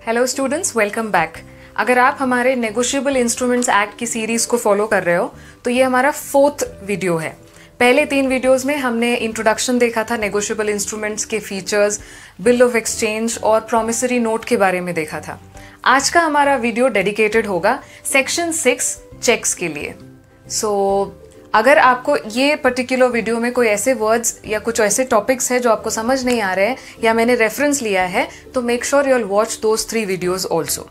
Hello students welcome back अगर आप हमारे नेगोशिएबल इंस्ट्रूमेंट्स एक्ट की सीरीज़ को फॉलो कर रहे हो तो ये हमारा फोर्थ वीडियो है। पहले तीन वीडियोस में हमने इंट्रोडक्शन देखा था नेगोशिएबल इंस्ट्रूमेंट्स के फीचर्स बिल ऑफ़ एक्सचेंज और प्रोमिसरी नोट के बारे में देखा था। आज का हमारा वीडियो डेडिकेटेड होगा सेक्शन सिक्स चेक्स के लिए। सो so, अगर आपको ये पर्टिकुलर वीडियो में कोई ऐसे वर्ड्स या कुछ ऐसे टॉपिक्स हैं जो आपको समझ नहीं आ रहे हैं, या मैंने रेफरेंस लिया है तो make sure you'll watch those three videos also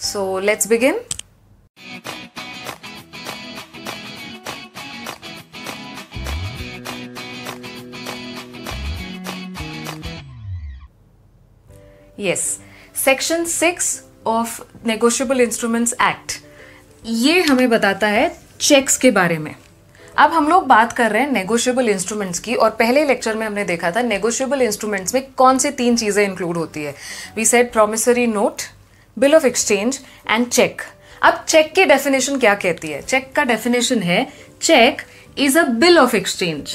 so let's begin yes section six of negotiable instruments act ये हमें बताता है चेक्स के बारे में। अब हम लोग बात कर रहे हैं नेगोशिएबल इंस्ट्रूमेंट्स की, और पहले लेक्चर में हमने देखा था नेगोशिएबल इंस्ट्रूमेंट्स में कौन सी तीन चीज़ें इंक्लूड होती है। We said promissory note bill of exchange and cheque अब चेक की डेफिनेशन क्या कहती है? चेक का डेफिनेशन है cheque is a bill of exchange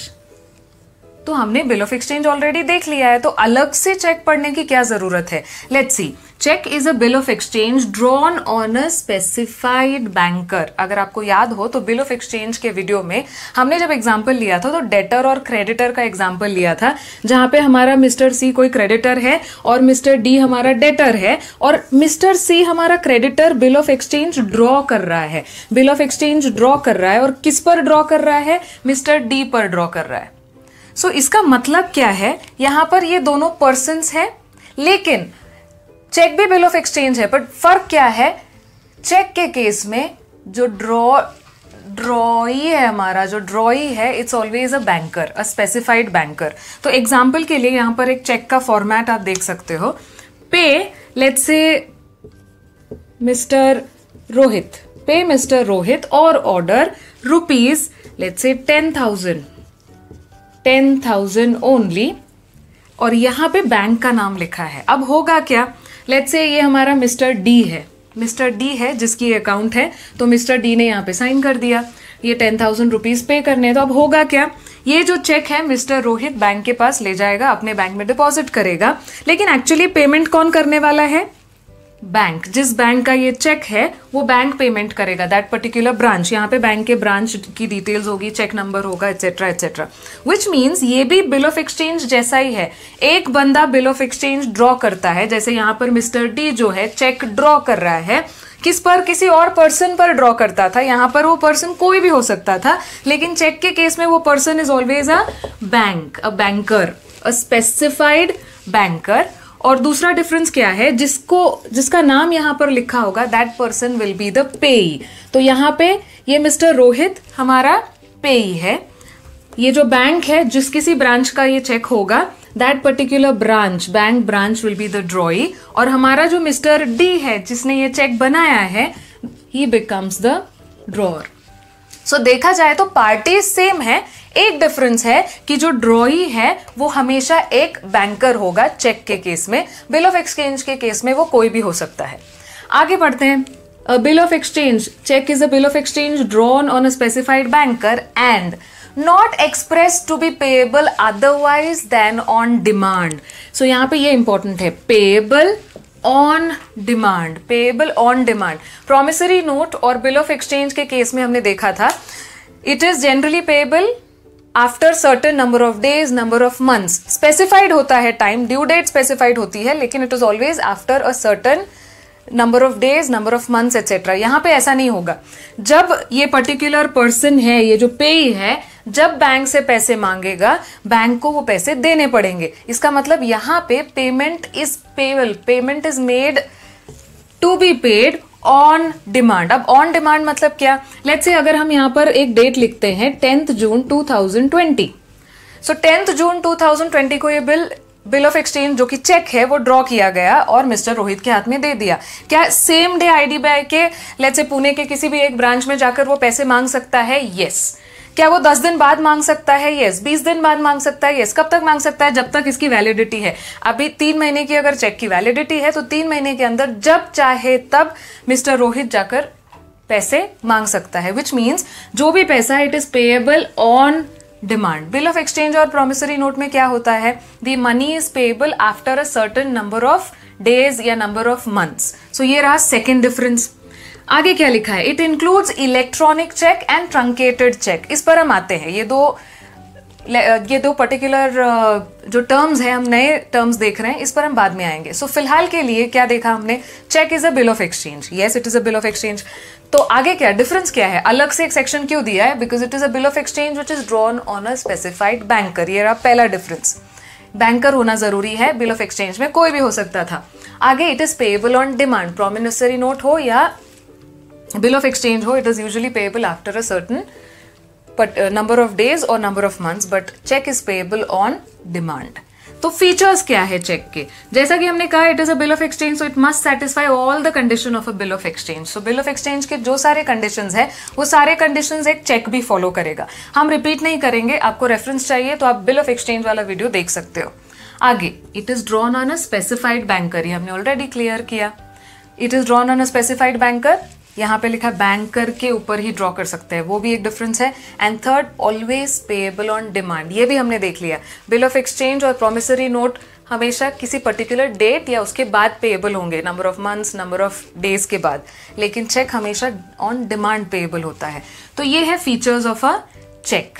तो हमने बिल ऑफ़ एक्सचेंज ऑलरेडी देख लिया है तो अलग से चेक पढ़ने की क्या ज़रूरत है? Let's see cheque is a bill of exchange drawn on a specified banker अगर आपको याद हो तो बिल ऑफ़ एक्सचेंज के वीडियो में हमने जब एग्ज़ाम्पल लिया था तो डेटर और क्रेडिटर का एग्ज़ाम्पल लिया था जहाँ पे हमारा मिस्टर सी कोई क्रेडिटर है और मिस्टर डी हमारा डेटर है और मिस्टर सी हमारा creditor bill of exchange draw कर रहा है। बिल ऑफ़ एक्सचेंज ड्रॉ कर रहा है और किस पर ड्रॉ कर रहा है? मिस्टर डी पर ड्रॉ कर रहा है। सो so, इसका मतलब क्या है? यहाँ पर ये दोनों पर्सन है लेकिन चेक भी बिल ऑफ़ एक्सचेंज है बट फ़र्क क्या है? चेक के केस में जो ड्रॉ ड्रॉई है हमारा, जो ड्रॉई है it's always a banker a specified banker तो एग्ज़ाम्पल के लिए यहाँ पर एक चेक का फॉर्मेट आप देख सकते हो। पे लेट से मिस्टर रोहित पे मिस्टर रोहित और order rupees let say ten thousand ten thousand only और यहाँ पे बैंक का नाम लिखा है। अब होगा क्या? लेट्स से ये हमारा मिस्टर डी है। मिस्टर डी है, जिसकी अकाउंट है तो मिस्टर डी ने यहाँ पे साइन कर दिया। ये टेन थाउज़ेंड रुपीज़ पे करने हैं। तो अब होगा क्या? ये जो चेक है मिस्टर रोहित बैंक के पास ले जाएगा, अपने बैंक में डिपॉजिट करेगा। लेकिन एक्चुअली पेमेंट कौन करने वाला है? बैंक जिस बैंक का ये चेक है, वो बैंक पेमेंट करेगा दैट पर्टिकुलर ब्रांच यहाँ पे बैंक के ब्रांच की डिटेल्स होगी चेक नंबर होगा एटसेट्रा एटसेट्रा विच मीन्स ये भी बिल ऑफ़ एक्सचेंज जैसा ही है. एक बंदा बिल ऑफ़ एक्सचेंज ड्रॉ करता है, जैसे यहाँ पर मिस्टर डी जो है चेक ड्रॉ कर रहा है. किस पर? किसी और पर्सन पर ड्रॉ करता था. यहाँ पर वो पर्सन कोई भी हो सकता था, लेकिन चेक के केस में वो person is always a bank a banker a specified banker और दूसरा डिफरेंस क्या है? जिसको, जिसका नाम यहाँ पर लिखा होगा that person will be the payee तो यहाँ पे ये मिस्टर रोहित हमारा पेई है। ये जो बैंक है, जिस किसी ब्रांच का ये चेक होगा that particular branch bank branch will be the drawee और हमारा जो मिस्टर डी है, जिसने ये चेक बनाया है he becomes the drawer so देखा जाए तो पार्टी सेम है एक डिफरेंस है कि जो ड्रॉई है, वो हमेशा एक बैंकर होगा चेक के केस में बिल ऑफ़ एक्सचेंज के केस में वो कोई भी हो सकता है। आगे बढ़ते हैं। Bill of exchange cheque is a bill of exchange drawn on a specified banker and not express to be payable otherwise than on demand so यहाँ पे ये इंपॉर्टेंट है। Payable on demand payable on demand promissory note और bill of exchange के case में हमने देखा था। It is generally payable after certain number of days number of months specified होता है टाइम ड्यू डेट स्पेसिफाइड होती है, लेकिन it is always after a certain number of days number of months etcetera यहाँ पे ऐसा नहीं होगा। जब ये पर्टिकुलर पर्सन है, ये जो पे है, जब बैंक से पैसे मांगेगा बैंक को वो पैसे देने पड़ेंगे। इसका मतलब यहाँ पे payment is payable payment is made to be paid on demand अब ऑन डिमांड मतलब क्या? लेट से अगर हम यहाँ पर एक डेट लिखते हैं tenth June 2020 so tenth June 2020 को ये बिल बिल ऑफ़ एक्सचेंज जो कि चेक है, वो ड्रॉ किया गया और मिस्टर रोहित के हाथ में दे दिया. क्या सेम डे आईडीबीआई के लेट्स से पुणे के किसी भी एक ब्रांच में जाकर वो पैसे मांग सकता है? Yes yes. क्या वो दस दिन बाद मांग सकता है? यस बीस दिन बाद मांग सकता है? यस कब तक मांग सकता है? जब तक इसकी वैलिडिटी है। अभी तीन महीने की अगर चेक की वैलिडिटी है तो तीन महीने के अंदर जब चाहे तब मिस्टर रोहित जाकर पैसे मांग सकता है विच मीन्स जो भी पैसा it is payable on demand bill of exchange और प्रोमिसरी नोट में क्या होता है? The money is payable after a certain number of days या नंबर ऑफ़ मंथ्स सो ये रहा सेकेंड डिफरेंस आगे क्या लिखा है? It includes electronic cheque and truncated cheque इस पर हम आते हैं। ये दो ये दो पर्टिकुलर जो टर्म्स हैं हम नए टर्म्स देख रहे हैं इस पर हम बाद में आएँगे। सो so, फ़िलहाल के लिए क्या देखा हमने? Cheque is a bill of exchange yes it is a bill of exchange तो आगे क्या? डिफरेंस क्या है? अलग से एक सेक्शन क्यों दिया है? Because it is a bill of exchange which is drawn on a specified banker ये रहा पहला डिफरेंस बैंकर होना ज़रूरी है बिल ऑफ़ एक्सचेंज में कोई भी हो सकता था। आगे it is payable on demand promissory note हो या बिल ऑफ़ एक्सचेंज हो it is usually payable after a certain uh, number of days or number of months but check is payable on demand. तो features क्या है cheque के? जैसा कि हमने कहा it is a bill of exchange so it must satisfy all the condition of a bill of exchange so bill of exchange के जो सारे कंडीशन है वो सारे कंडीशन एक चेक भी फॉलो करेगा। हम रिपीट नहीं करेंगे आपको रेफरेंस चाहिए तो आप बिल ऑफ़ एक्सचेंज वाला वीडियो देख सकते हो। आगे it is drawn on a specified banker ये हमने ऑलरेडी क्लियर किया। It is drawn on a specified banker यहाँ पे लिखा बैंकर के ऊपर ही ड्रॉ कर सकते हैं। वो भी एक डिफरेंस है। And third always payable on demand ये भी हमने देख लिया। बिल ऑफ़ एक्सचेंज और प्रोमिसरी नोट हमेशा किसी पर्टिकुलर डेट या उसके बाद पेएबल होंगे। Number of months number of days के बाद। लेकिन चेक हमेशा ऑन डिमांड पेएबल होता है। तो ये है फीचर्स ऑफ़ अ चेक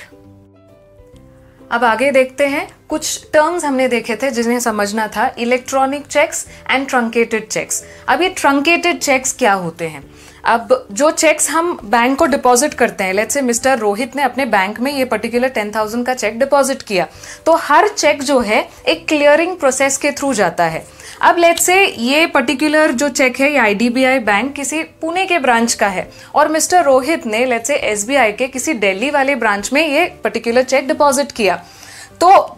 अब आगे देखते हैं। कुछ टर्म्स हमने देखे थे जिन्हें समझना था electronic cheques and truncated cheques अब ये ट्रंकेटेड चेक्स क्या होते हैं? अब जो चेक्स हम बैंक को डिपॉजिट करते हैं लेट्स से मिस्टर रोहित ने अपने बैंक में ये पर्टिकुलर टेन थाउज़ेंड का चेक डिपॉजिट किया तो हर चेक जो है एक क्लियरिंग प्रोसेस के थ्रू जाता है. अब लेट्स से ये पर्टिकुलर जो चेक है, ये आईडीबीआई बैंक किसी पुणे के ब्रांच का है, और मिस्टर रोहित ने लेट्स से एसबीआई के किसी दिल्ली वाले ब्रांच में ये पर्टिकुलर चेक डिपॉजिट किया. तो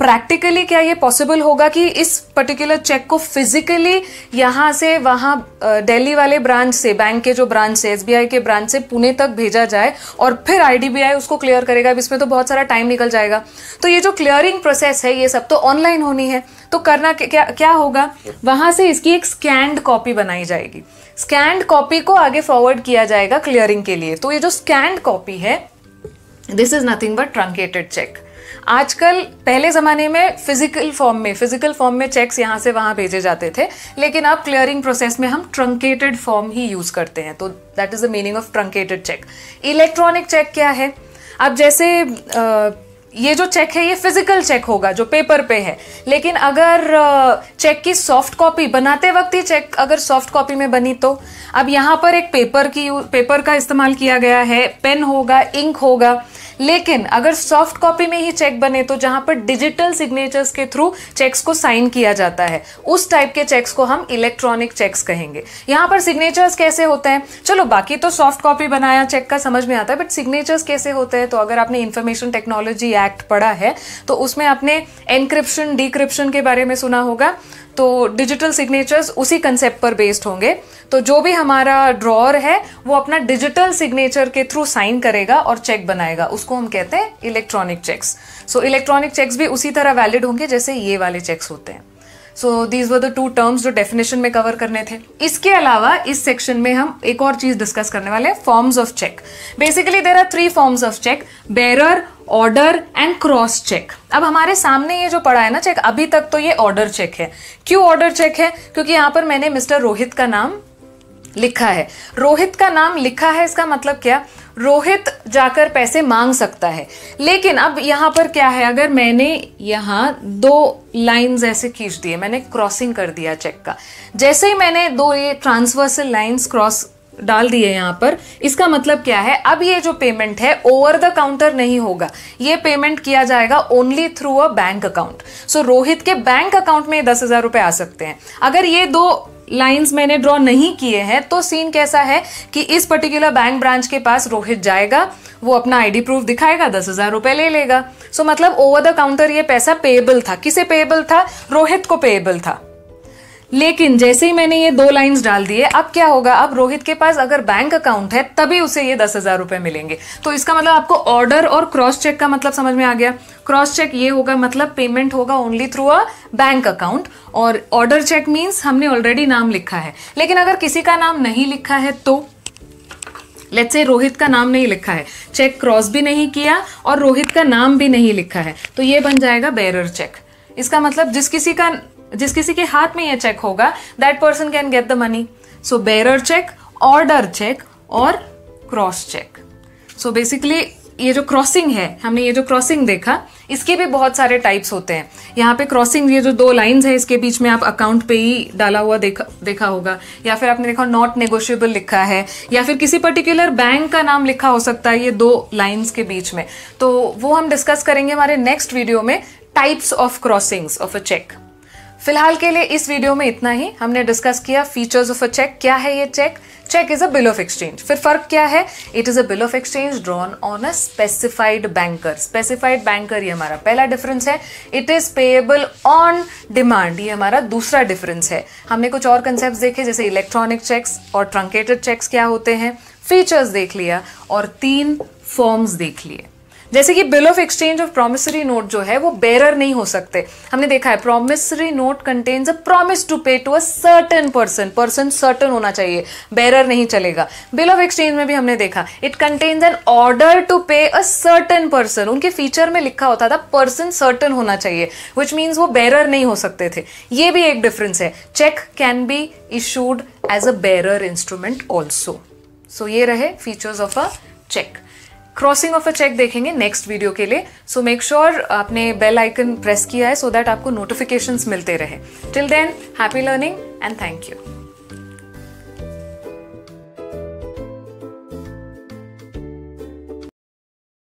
प्रैक्टिकली क्या ये पॉसिबल होगा कि इस पर्टिकुलर चेक को फिजिकली यहाँ से वहाँ दिल्ली वाले ब्रांच से बैंक के जो ब्रांच से एसबीआई के ब्रांच से पुणे तक भेजा जाए और फिर आईडीबीआई उसको क्लियर करेगा। इसमें तो बहुत सारा टाइम निकल जाएगा। तो ये जो क्लियरिंग प्रोसेस है, ये सब तो ऑनलाइन होनी है। तो करना क्या क्या होगा? वहाँ से इसकी एक स्कैंड कॉपी बनाई जाएगी। स्कैंड कॉपी को आगे फॉरवर्ड किया जाएगा क्लियरिंग के लिए। तो ये जो स्कैंड कॉपी है this is nothing but truncated cheque आजकल पहले ज़माने में फ़िज़िकल फॉर्म में फ़िज़िकल फॉर्म में चेक्स यहाँ से वहाँ भेजे जाते थे लेकिन अब क्लियरिंग प्रोसेस में हम ट्रंकेटेड फॉर्म ही यूज़ करते हैं तो that is the meaning of truncated cheque electronic cheque क्या है? अब जैसे आ, ये जो चेक है ये फ़िज़िकल चेक होगा जो पेपर पे है लेकिन अगर चेक की सॉफ्ट कॉपी बनाते वक्त ही चेक अगर सॉफ्ट कॉपी में बनी तो अब यहाँ पर एक पेपर की पेपर का इस्तेमाल किया गया है पेन होगा इंक होगा लेकिन अगर सॉफ्ट कॉपी में ही चेक बने तो जहाँ पर डिजिटल सिग्नेचर्स के थ्रू चेक्स को साइन किया जाता है, उस टाइप के चेक्स को हम इलेक्ट्रॉनिक चेक्स कहेंगे। यहाँ पर सिग्नेचर्स कैसे होते हैं? चलो, बाकी तो सॉफ्ट कॉपी बनाया चेक का समझ में आता है बट सिग्नेचर्स कैसे होते हैं? तो अगर आपने इंफॉर्मेशन टेक्नोलॉजी एक्ट पढ़ा है तो उसमें आपने एनक्रिप्शन डिक्रिप्शन के बारे में सुना होगा। तो डिजिटल सिग्नेचर्स उसी कंसेप्ट पर बेस्ड होंगे। तो जो भी हमारा ड्रॉअर है, वो अपना डिजिटल सिग्नेचर के थ्रू साइन करेगा और चेक बनाएगा। उसको हम कहते हैं electronic cheques so electronic cheques भी उसी तरह वैलिड होंगे जैसे ये वाले चेक्स होते हैं। So these were the two terms जो डेफिनेशन में कवर करने थे। इसके अलावा, इस सेक्शन में हम एक और चीज़ डिस्कस करने वाले हैं forms of cheque basically there are three forms of cheque bearer order and cross cheque अब हमारे सामने ये जो पड़ा है ना चेक अभी तक तो ये ऑर्डर चेक है। क्यों ऑर्डर चेक है? क्योंकि यहाँ पर मैंने मिस्टर रोहित का नाम लिखा है। रोहित का नाम लिखा है, इसका मतलब क्या? रोहित जाकर पैसे मांग सकता है। लेकिन अब यहाँ पर क्या है? अगर मैंने यहाँ दो लाइंस ऐसे खींच दिए, मैंने क्रॉसिंग कर दिया चेक का। जैसे ही मैंने दो ये ट्रांसवर्सल लाइंस क्रॉस डाल दिए यहाँ पर, इसका मतलब क्या है? अब ये जो पेमेंट है ओवर द काउंटर नहीं होगा। ये पेमेंट किया जाएगा only through a bank account so Rohit के बैंक अकाउंट में दस हज़ार रुपए आ सकते हैं। अगर ये दो लाइंस मैंने ड्रॉ नहीं किए हैं तो सीन कैसा है कि इस पर्टिकुलर बैंक ब्रांच के पास रोहित जाएगा वो अपना आईडी प्रूफ दिखाएगा दस हज़ार रुपए ले लेगा। सो so, मतलब ओवर द काउंटर ये पैसा पेएबल था। किसे पेएबल था? रोहित को पेएबल था। लेकिन जैसे ही मैंने ये दो लाइंस डाल दिए, अब क्या होगा? अब रोहित के पास अगर बैंक अकाउंट है, तभी उसे ये दस हज़ार रुपए मिलेंगे। तो इसका मतलब आपको ऑर्डर और क्रॉस चेक का मतलब समझ में आ गया। क्रॉस चेक ये होगा मतलब पेमेंट होगा only through a bank account और ऑर्डर चेक मीन्स हमने ऑलरेडी नाम लिखा है। लेकिन अगर किसी का नाम नहीं लिखा है तो? लेट्स से रोहित का नाम नहीं लिखा है। चेक क्रॉस भी नहीं किया और रोहित का नाम भी नहीं लिखा है। तो ये बन जाएगा बेरर चेक इसका मतलब जिस किसी का जिस किसी के हाथ में ये चेक होगा that person can get the money so bearer cheque order cheque और क्रॉस चेक सो बेसिकली ये जो क्रॉसिंग है, हमने ये जो क्रॉसिंग देखा, इसके भी बहुत सारे टाइप्स होते हैं. यहाँ पे क्रॉसिंग ये जो दो लाइंस है, इसके बीच में आप अकाउंट पे ही डाला हुआ देखा देखा होगा. या फिर आपने देखा नॉट नेगोशिएबल लिखा है, या फिर किसी पर्टिकुलर बैंक का नाम लिखा हो सकता है ये दो लाइंस के बीच में. तो वो हम डिस्कस करेंगे हमारे नेक्स्ट वीडियो में types of crossings of a cheque फ़िलहाल के लिए इस वीडियो में इतना ही। हमने डिस्कस किया फीचर्स ऑफ़ अ चेक क्या है ये cheque cheque is a bill of exchange फिर फ़र्क क्या है? It is a bill of exchange drawn on a specified banker specified banker ये हमारा पहला डिफरेंस है। It is payable on demand ये हमारा दूसरा डिफरेंस है। हमने कुछ और कंसेप्ट देखे, जैसे इलेक्ट्रॉनिक चेक्स और ट्रंकेटेड चेक्स क्या होते हैं? फीचर्स देख लिया और तीन फॉर्म्स देख लिए। जैसे कि bill of exchange of promissory note जो है, वो बेरर नहीं हो सकते। हमने देखा है promissory note contains a promise to pay to a certain person person certain होना चाहिए बेरर नहीं चलेगा। बिल ऑफ़ एक्सचेंज में भी हमने देखा it contains an order to pay a certain person उनके फीचर में लिखा होता था पर्सन सर्टन होना चाहिए विच मीन्स वो बेरर नहीं हो सकते थे। ये भी एक डिफरेंस है। Cheque can be issued as a bearer instrument also so ये रहे features of a cheque crossing of a cheque देखेंगे नेक्स्ट वीडियो के लिए। सो मेक श्योर आपने बेल आइकन प्रेस किया है सो so दैट आपको नोटिफिकेशंस मिलते रहे। Till then happy learning and thank you